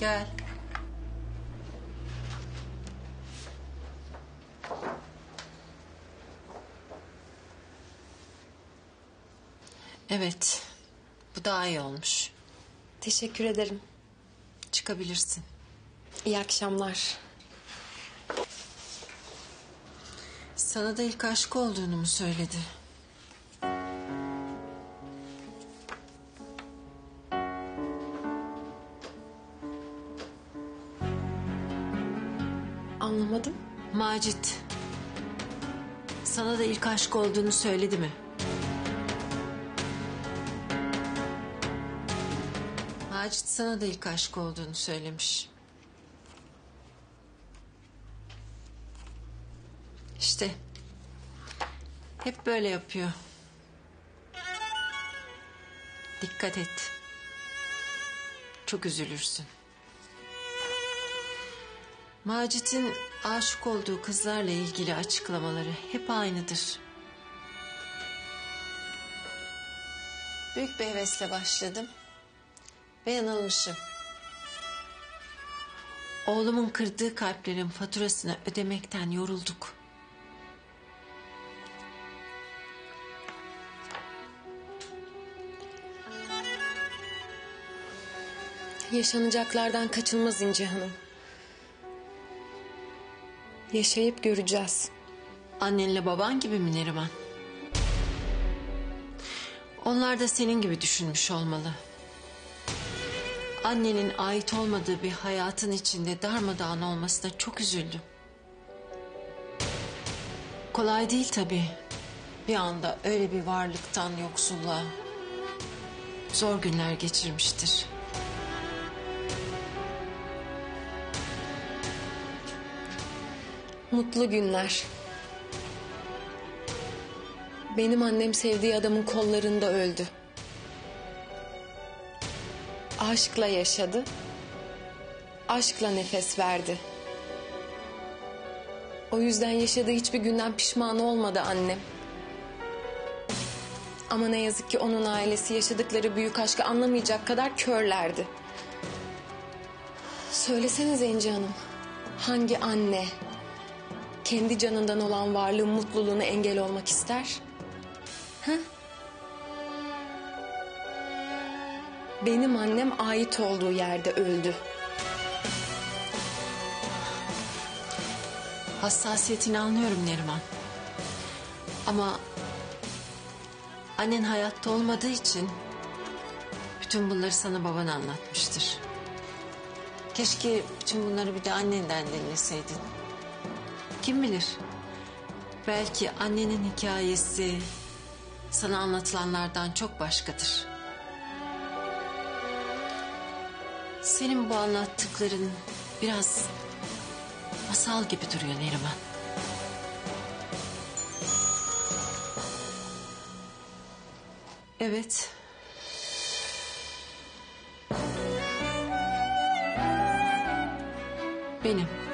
Gel. Evet. Bu daha iyi olmuş. Teşekkür ederim. Çıkabilirsin. İyi akşamlar. Sana da ilk aşk olduğunu mu söyledi? Anlamadım. Macit. Sana da ilk aşk olduğunu söyledi mi? Macit sana da ilk aşk olduğunu söylemiş. İşte. Hep böyle yapıyor. Dikkat et. Çok üzülürsün. Macit'in aşık olduğu kızlarla ilgili açıklamaları hep aynıdır. Büyük bir hevesle başladım ve yanılmışım. Oğlumun kırdığı kalplerin faturasını ödemekten yorulduk. Yaşanacaklardan kaçılmaz İnce Hanım. Yaşayıp göreceğiz. Annenle baban gibi mi Neriman? Onlar da senin gibi düşünmüş olmalı. Annenin ait olmadığı bir hayatın içinde darmadağın olmasına çok üzüldüm. Kolay değil tabii. Bir anda öyle bir varlıktan yoksulluğa zor günler geçirmiştir. Mutlu günler. Benim annem sevdiği adamın kollarında öldü. Aşkla yaşadı. Aşkla nefes verdi. O yüzden yaşadığı hiçbir günden pişman olmadı annem. Ama ne yazık ki onun ailesi yaşadıkları büyük aşkı anlamayacak kadar körlerdi. Söylesenize İnci Hanım. Hangi anne kendi canından olan varlığın mutluluğuna engel olmak ister? Ha? Benim annem ait olduğu yerde öldü. Hassasiyetini anlıyorum Neriman. Ama annen hayatta olmadığı için bütün bunları sana baban anlatmıştır. Keşke bütün bunları bir de annenden dinleseydin. Kim bilir? Belki annenin hikayesi sana anlatılanlardan çok başkadır. Senin bu anlattıkların biraz masal gibi duruyor Neriman. Evet. Benim.